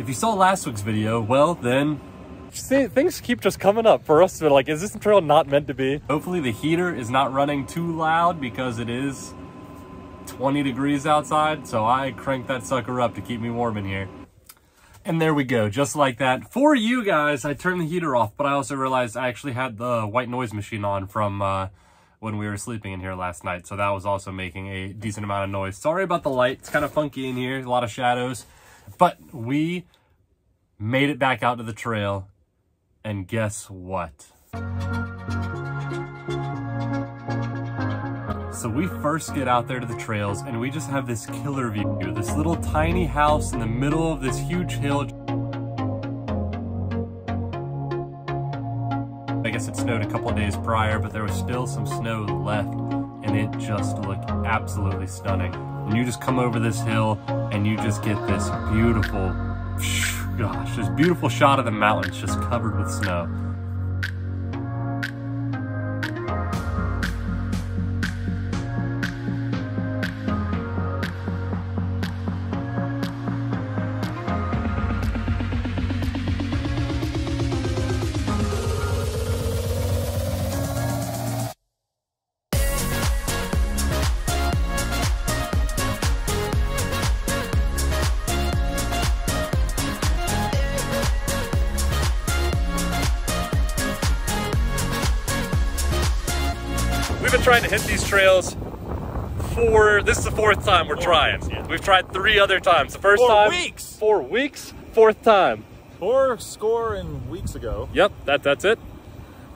If you saw last week's video, well, then See, things keep just coming up for us. We're like, is this trail not meant to be? hopefully the heater is not running too loud because it is 20 degrees outside. So I crank that sucker up to keep me warm in here. And there we go, just like that. For you guys, I turned the heater off, but I also realized I actually had the white noise machine on from uh, when we were sleeping in here last night. So that was also making a decent amount of noise. Sorry about the light. It's kind of funky in here, a lot of shadows. But we made it back out to the trail. And guess what? So we first get out there to the trails and we just have this killer view. This little tiny house in the middle of this huge hill. I guess it snowed a couple days prior, but there was still some snow left and it just looked absolutely stunning. And you just come over this hill and you just get this beautiful, gosh, this beautiful shot of the mountains just covered with snow. We've been trying to hit these trails for, this is the fourth time we're trying. yeah. We've tried three other times. The first Four time. weeks. Four weeks. Fourth time. Four score in weeks ago. Yep, that, that's it.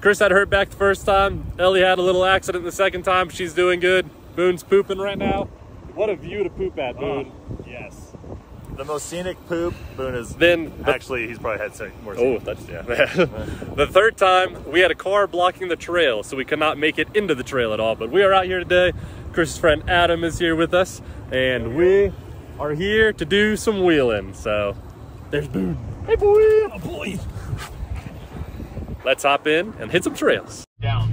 Chris had hurt back the first time. Ellie had a little accident the second time. She's doing good. Boone's pooping right now. What a view to poop at, oh, Boone. Yes. The most scenic poop, Boone is. Then the- actually, he's probably had second more. Oh, that's yeah. the third time, we had a car blocking the trail, so we could not make it into the trail at all. But we are out here today. Chris's friend Adam is here with us, and we are here to do some wheeling. So there's Boone. Hey, boy. Oh, boy. Let's hop in and hit some trails. down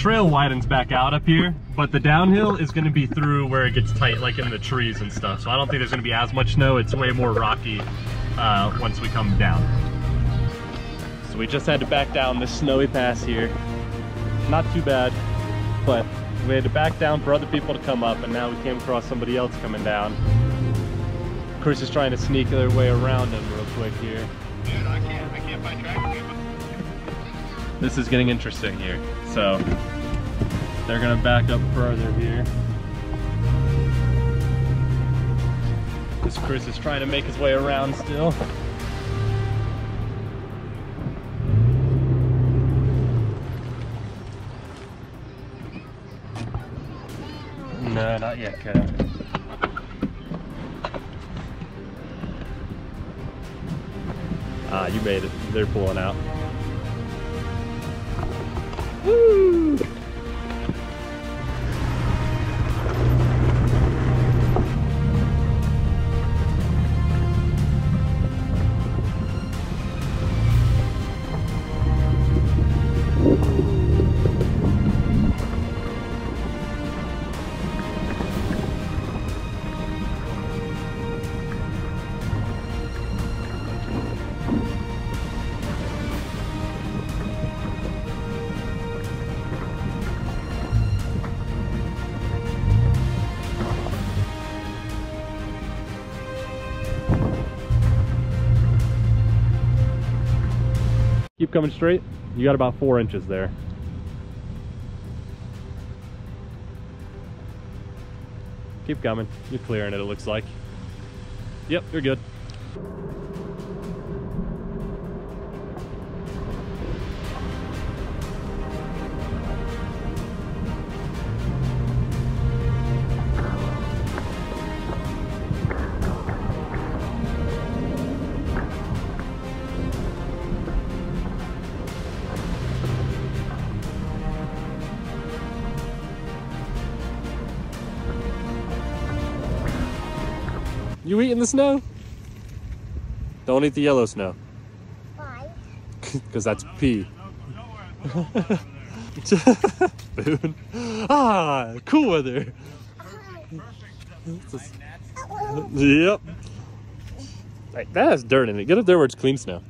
trail widens back out up here, but the downhill is going to be through where it gets tight, like in the trees and stuff. So I don't think there's going to be as much snow. It's way more rocky uh, once we come down. So we just had to back down this snowy pass here. Not too bad, but we had to back down for other people to come up, and now we came across somebody else coming down. Chris is trying to sneak their way around him real quick here. Dude, I can't, I can't find track. this is getting interesting here. So they're gonna back up further here. This Chris is trying to make his way around still. No, not yet, Kev. Ah, you made it. They're pulling out. Woo! Keep coming straight. You got about four inches there. Keep coming. You're clearing it, it looks like. Yep, you're good. You eating the snow? Don't eat the yellow snow. Why? Because that's pee. Boone. Ah, cool weather. Yep. Hey, that has dirt in it. Get up there where it's clean snow.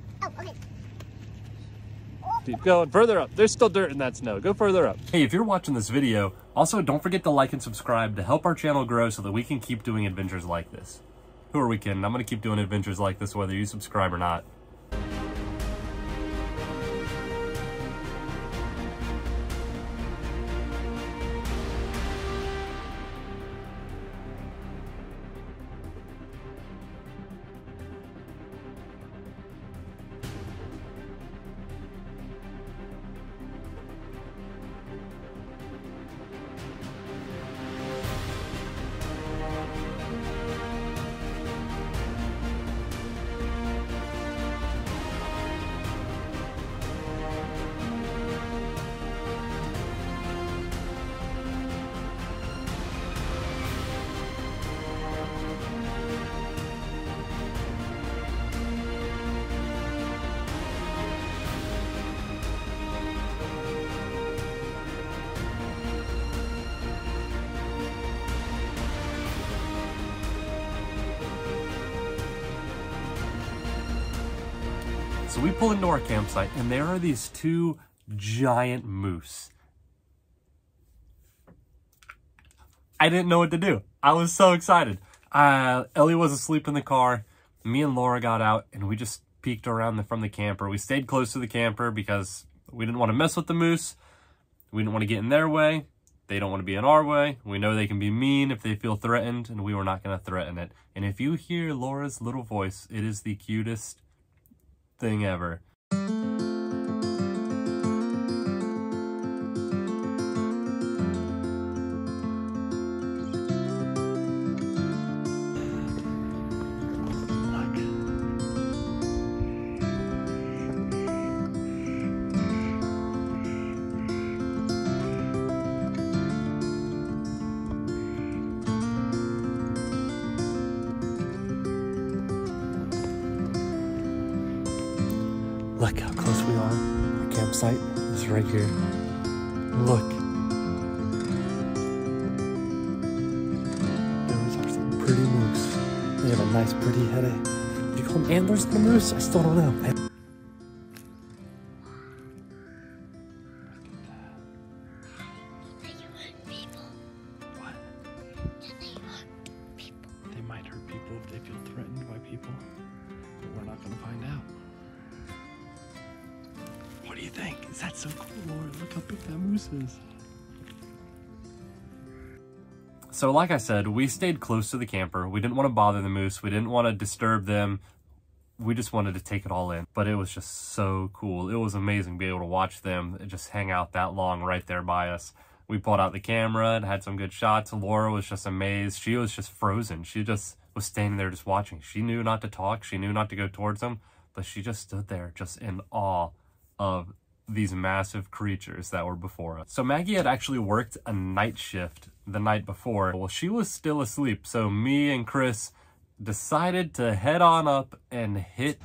Keep going further up. There's still dirt in that snow. Go further up. Hey, if you're watching this video, also don't forget to like and subscribe to help our channel grow so that we can keep doing adventures like this. Who are we kidding? I'm going to keep doing adventures like this whether you subscribe or not. We pull into our campsite and there are these two giant moose. I didn't know what to do. I was so excited. Uh, Ellie was asleep in the car. Me and Laura got out and we just peeked around the, from the camper. We stayed close to the camper because we didn't want to mess with the moose. We didn't want to get in their way. They don't want to be in our way. We know they can be mean if they feel threatened and we were not going to threaten it. And if you hear Laura's little voice, it is the cutest thing ever. Campsite is right here. Look. Those are some pretty moose. They have a nice pretty head of... Do you call them antlers the moose? I still don't know. So like I said, we stayed close to the camper. We didn't want to bother the moose. We didn't want to disturb them. We just wanted to take it all in. But it was just so cool. It was amazing to be able to watch them just hang out that long right there by us. We pulled out the camera and had some good shots. Laura was just amazed. She was just frozen. She just was standing there just watching. She knew not to talk. She knew not to go towards them. But she just stood there just in awe of these massive creatures that were before us. So Maggie had actually worked a night shift the night before. Well, she was still asleep. So me and Chris decided to head on up and hit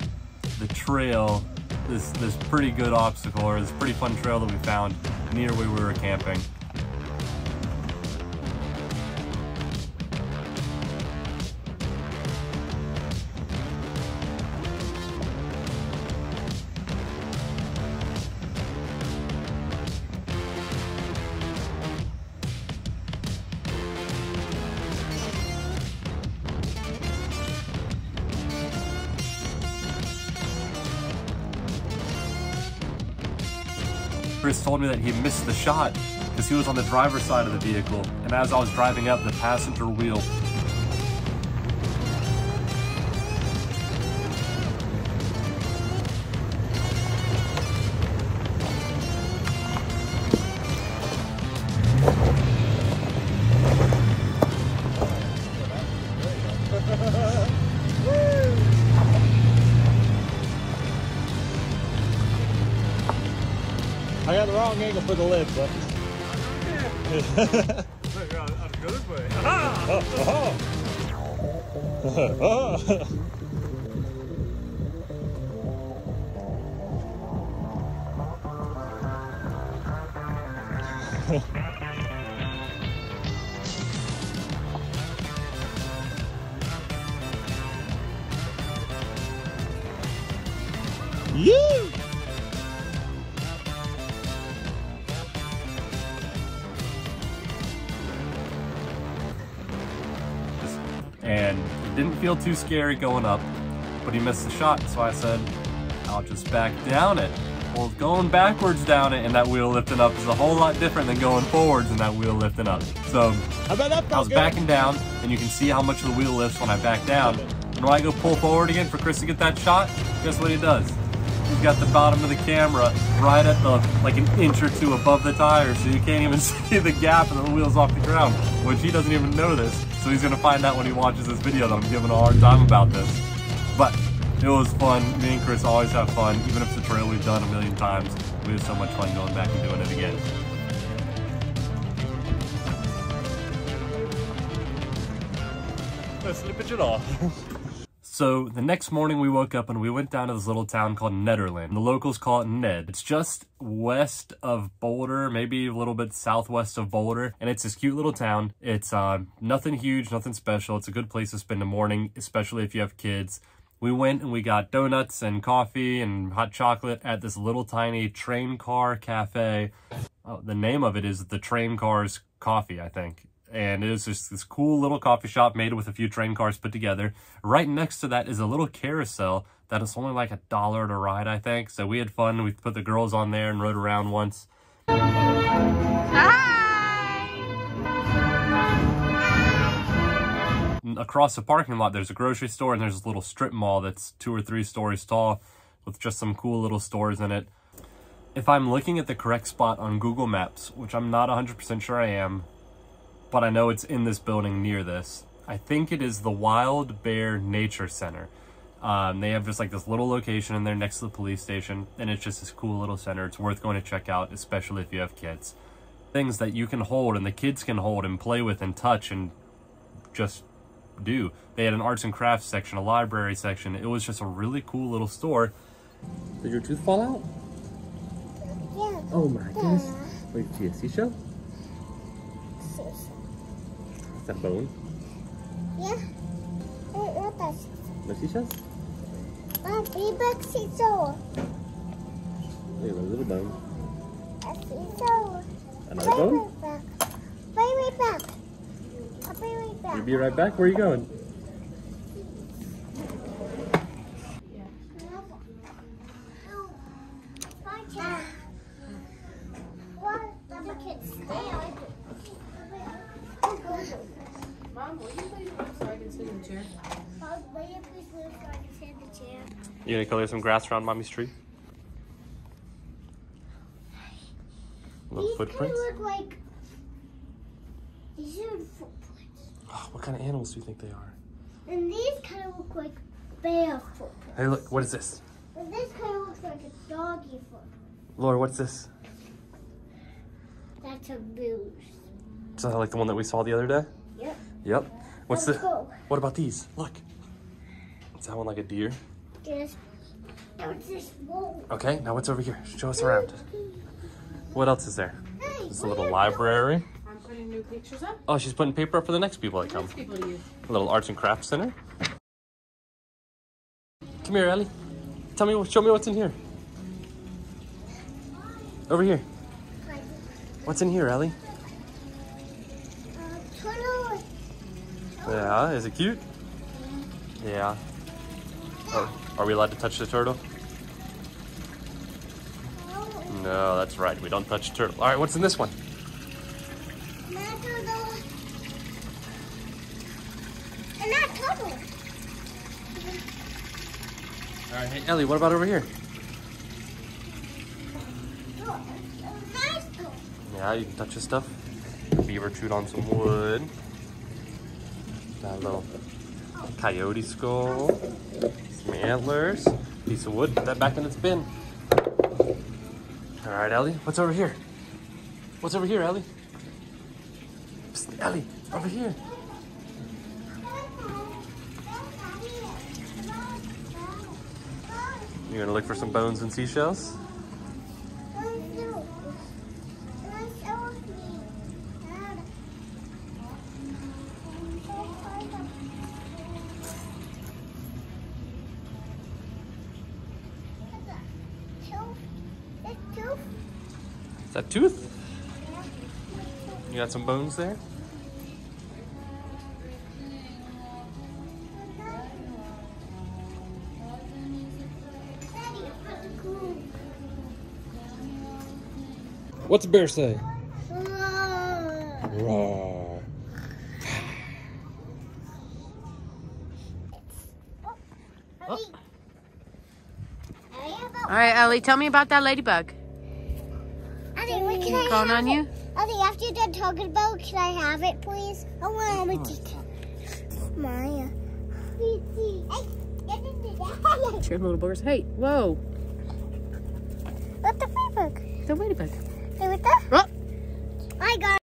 the trail, this, this pretty good obstacle or this pretty fun trail that we found near where we were camping. Chris told me that he missed the shot because he was on the driver's side of the vehicle. And as I was driving up the passenger wheel, wrong angle for the lid, but. Yeah. feel too scary going up, but he missed the shot, so I said, I'll just back down it. Well, going backwards down it and that wheel lifting up is a whole lot different than going forwards and that wheel lifting up. So How about that? I was backing down, and you can see how much the wheel lifts when I back down. And when I go pull forward again for Chris to get that shot, guess what he does? He's got the bottom of the camera right at the, like an inch or two above the tire, so you can't even see the gap and the wheel's off the ground, which he doesn't even know this. So he's gonna find out when he watches this video that I'm giving a hard time about this. But it was fun. Me and Chris always have fun, even if it's a trail we've done a million times. We have so much fun going back and doing it again. No slippage at all. So the next morning we woke up and we went down to this little town called Nederland. The locals call it Ned. It's just west of Boulder, maybe a little bit southwest of Boulder. And it's this cute little town. It's uh, nothing huge, nothing special. It's a good place to spend the morning, especially if you have kids. We went and we got donuts and coffee and hot chocolate at this little tiny train car cafe. Oh, the name of it is the Train Cars Coffee, I think and it is just this cool little coffee shop made with a few train cars put together. Right next to that is a little carousel that is only like a dollar to ride, I think. So we had fun. We put the girls on there and rode around once. Hi! Across the parking lot, there's a grocery store and there's a little strip mall that's two or three stories tall with just some cool little stores in it. If I'm looking at the correct spot on Google Maps, which I'm not 100% sure I am, but I know it's in this building near this. I think it is the Wild Bear Nature Center. Um, they have just like this little location in there next to the police station, and it's just this cool little center. It's worth going to check out, especially if you have kids. Things that you can hold and the kids can hold and play with and touch and just do. They had an arts and crafts section, a library section. It was just a really cool little store. Did your tooth fall out? Yeah. Oh my goodness. Wait, you see a seashell? Is that bone? Yeah. What does? No seashells? My baby seesaw. Wait, a little bone. A. Another bone? Be right back. Be right back. I'll be right back. You'll be right back. Where are you going? Mom, will you please move so I can sit in the chair? You gonna color some grass around mommy's tree? Little These footprints? of look like. These are footprints. Oh, what kind of animals do you think they are? And these kind of look like bear footprints. Hey, look, what is this? And this kind of looks like a doggy foot. Laura, what's this? That's a moose. Is that like the one that we saw the other day? Yep. Yep. What's Let's the? go. What about these? Look. Is that one like a deer? There's. There's this whoa. Okay, now what's over here? Show us around. What else is there? Hey, There's a little library. I'm putting new pictures up. Oh, she's putting paper up for the next people that come. People to. A little arts and crafts center. Come here, Ellie. Tell me, show me what's in here. Over here. What's in here, Ellie? Uh, turtle. Yeah, is it cute? Yeah. Are, are we allowed to touch the turtle? No, that's right. We don't touch turtle. All right, what's in this one? All right, hey, Ellie, what about over here? Yeah, you can touch this stuff. Beaver chewed on some wood. Got a little coyote skull. Some antlers. Piece of wood. Put that back in its bin. All right, Ellie. What's over here? What's over here, Ellie? Psst, Ellie, over here. You gonna look for some bones and seashells? That tooth? You got some bones there? What's a bear say? Roar. All right, Ellie, tell me about that ladybug. I think what can I Calling have on it? you? I think after you're done talking about, can I have it, please? I want to have it. Maya. Hey, your little boogers. Hey, whoa, What the ladybug? the ladybug.